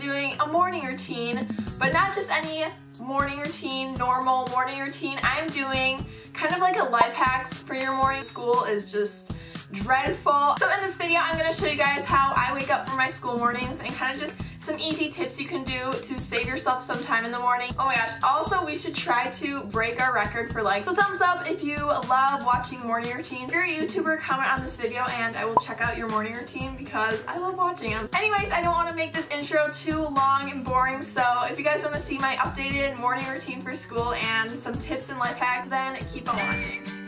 doing a morning routine, but not just any morning routine, normal morning routine. I'm doing kind of like a life hacks for your morning. School is just dreadful. So in this video, I'm gonna show you guys how I wake up for my school mornings and kind of just some easy tips you can do to save yourself some time in the morning. Oh my gosh, also we should try to break our record for likes. So thumbs up if you love watching morning routines. If you're a YouTuber, comment on this video and I will check out your morning routine because I love watching them. Anyways, I don't want to make this intro too long and boring, so if you guys want to see my updated morning routine for school and some tips and life hacks, then keep on watching.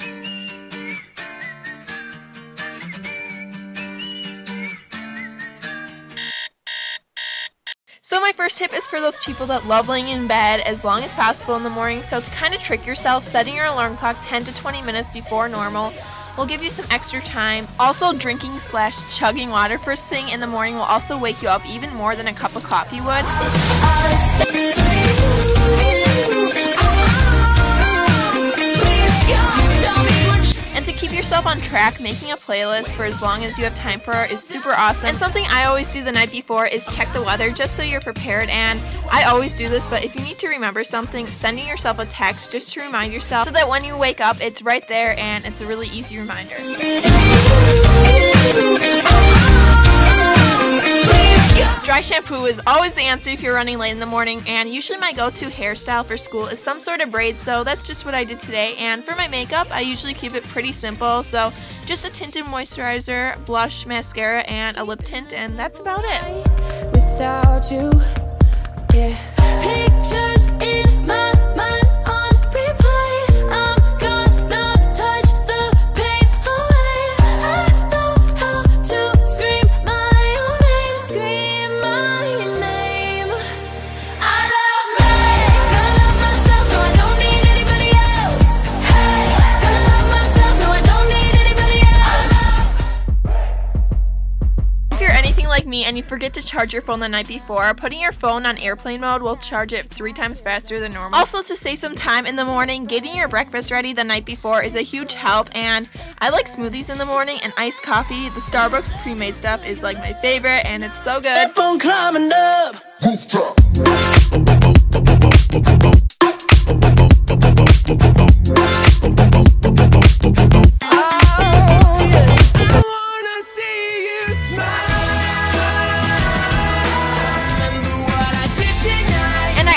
So my first tip is for those people that love laying in bed as long as possible in the morning. So to kind of trick yourself, setting your alarm clock 10 to 20 minutes before normal will give you some extra time. Also drinking slash chugging water first thing in the morning will also wake you up even more than a cup of coffee would. Keep yourself on track, making a playlist for as long as you have time for is super awesome. And something I always do the night before is check the weather just so you're prepared. And I always do this, but if you need to remember something, sending yourself a text just to remind yourself so that when you wake up, it's right there and it's a really easy reminder. Shampoo is always the answer if you're running late in the morning, and usually my go-to hairstyle for school is some sort of braid, so that's just what I did today. And for my makeup, I usually keep it pretty simple, so just a tinted moisturizer, blush, mascara, and a lip tint, and that's about it. Without you, yeah. Like me and you forget to charge your phone the night before, putting your phone on airplane mode will charge it three times faster than normal. Also, to save some time in the morning, getting your breakfast ready the night before is a huge help, and I like smoothies in the morning and iced coffee. The Starbucks pre-made stuff is like my favorite, and it's so good.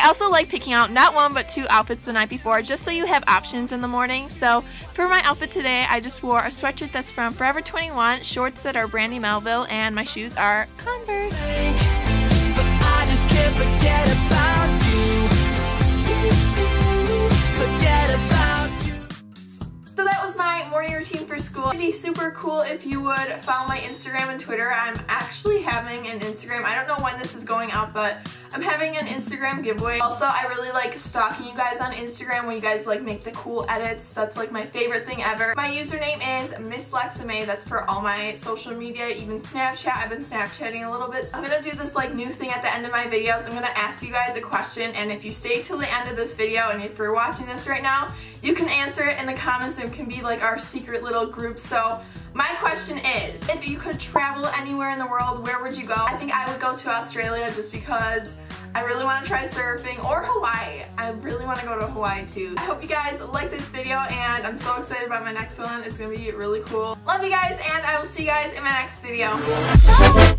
Also like picking out not one but two outfits the night before just so you have options in the morning. So for my outfit today, I just wore a sweatshirt that's from Forever 21, shorts that are Brandy Melville, and my shoes are Converse. It'd be super cool if you would follow my Instagram and Twitter. I'm actually having an Instagram. I don't know when this is going out, but I'm having an Instagram giveaway. Also, I really like stalking you guys on Instagram when you guys like make the cool edits. That's like my favorite thing ever. My username is Miss Lexamae. That's for all my social media, even Snapchat. I've been Snapchatting a little bit. So I'm gonna do this like new thing at the end of my videos. I'm gonna ask you guys a question and if you stay till the end of this video and if you're watching this right now, you can answer it in the comments and it can be like our secret little group. So my question is, if you could travel anywhere in the world, where would you go? I think I would go to Australia just because I really want to try surfing or Hawaii. I really want to go to Hawaii too. I hope you guys like this video and I'm so excited about my next one. It's going to be really cool. Love you guys and I will see you guys in my next video.